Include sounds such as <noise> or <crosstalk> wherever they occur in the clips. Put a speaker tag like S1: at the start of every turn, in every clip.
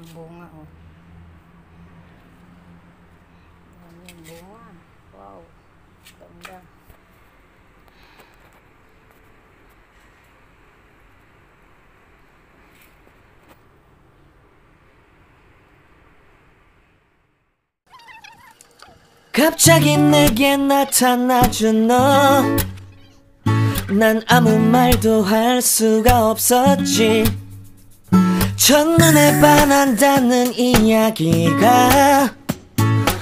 S1: niyang bunga, oh. Dami niyang bunga. Wow. Ganda.
S2: 갑자기 내게 나타나준 너. 난 아무 말도 할 수가 없었지. 첫눈에 반한다는 이야기가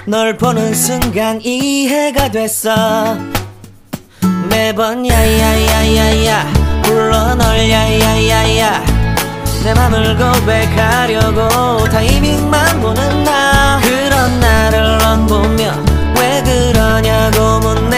S2: 널 보는 순간 이해가 됐어. 매번 야야야야야 불러 널 야야야야. 내 맘을 고백하려고 타이밍만 보는 나. 그런 나를 넌 보며 왜 그러냐고 묻네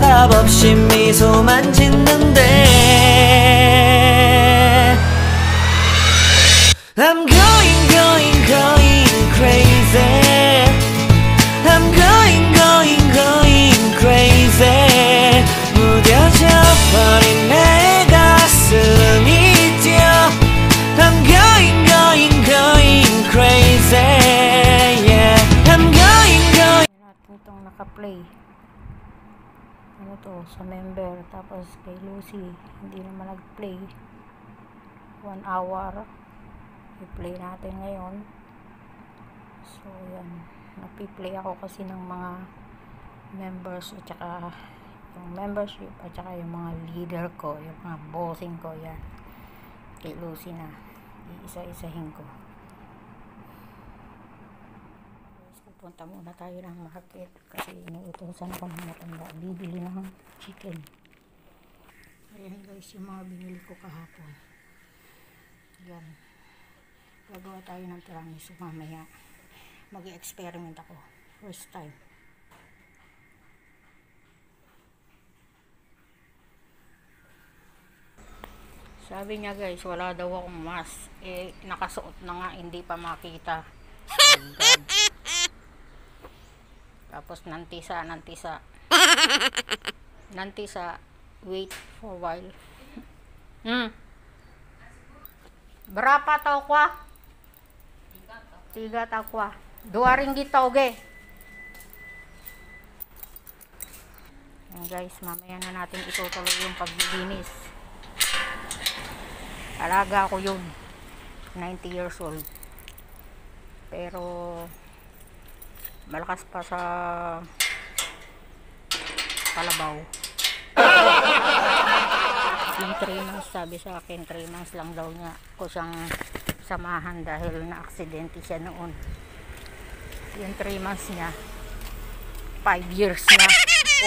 S2: 대답 없이 미소만 짓는데 I'm going, going, going
S1: sa member. Tapos kay Lucy, hindi naman nag-play. One hour. I-play natin ngayon. So, yan. Napi-play ako kasi ng mga members at saka yung membership at saka yung mga leader ko, yung mga bossing ko, yan. Kay Lucy na. Iisa-isahin ko. Pupunta muna tayo ng market kasi inuutosan ko ng matanda. Bibili ng chicken. Ayan guys yung mga binili ko kahapon. Yan. Gagawa tayo ng tiramisu mamaya. Mag experiment ako. First time. Sabi niya guys wala daw akong mask. Eh nakasuot na nga hindi pa makita. Oh God. Tapos nantisa, nantisa. <laughs> nantisa, wait for a while. Hmm. Berapa tau kwa? Tiga tau kwa. Dua ringgit tau ge. Yan guys, mamaya na natin itutuloy yung paglilinis. Alaga ko yun. 90 years old. Pero malakas pa sa kalabaw. yung 3 months sabi sa akin 3 months lang daw niya ko siyang samahan dahil na aksidente siya noon. Yung 3 months niya 5 years na.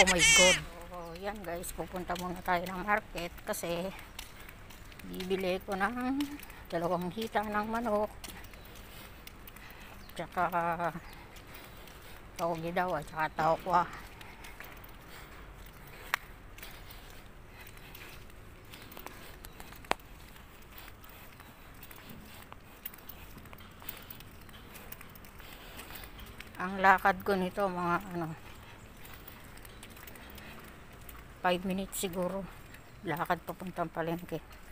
S1: Oh my god. Oh, yan guys pupunta muna tayo ng market kasi bibili ko ng dalawang hita ng manok. Tsaka taugi daw at tsaka taokwa ang lakad ko nito mga ano 5 minutes siguro. Lakad papuntang palengke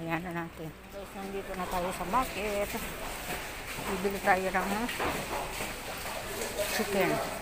S1: Ayan na natin. Guys, nandito na tayo sa market. Bibili tayo ng chicken.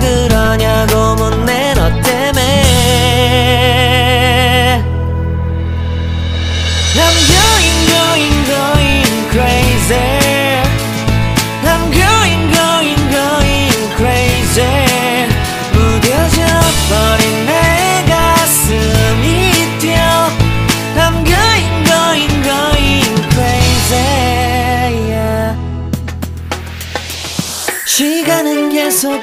S2: 그러냐고 묻네 너 때문에 I'm going going going crazy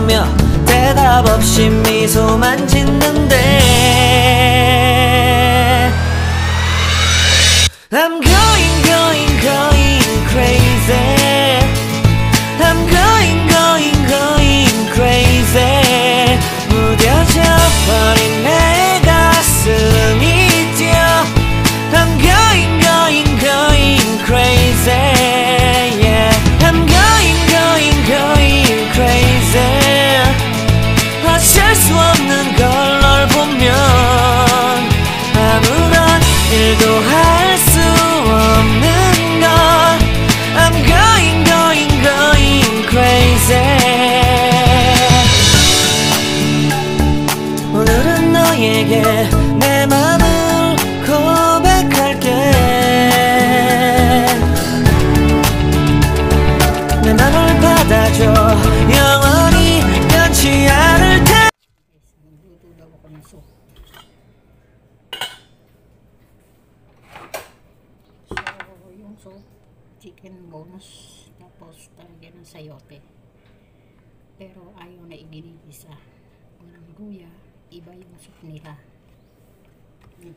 S2: 대 답 없이 미소만 짓는데 너에게 내 맘을 고백할게 내 맘을 받아줘 영원히 변치 않을 테
S1: Nagluto daw ako ng soup. So, yung soup, chicken bones, tapos talagyan ng sayote. Pero ayaw na iginigisa. Walang luya, iba yung soup nila. Hmm.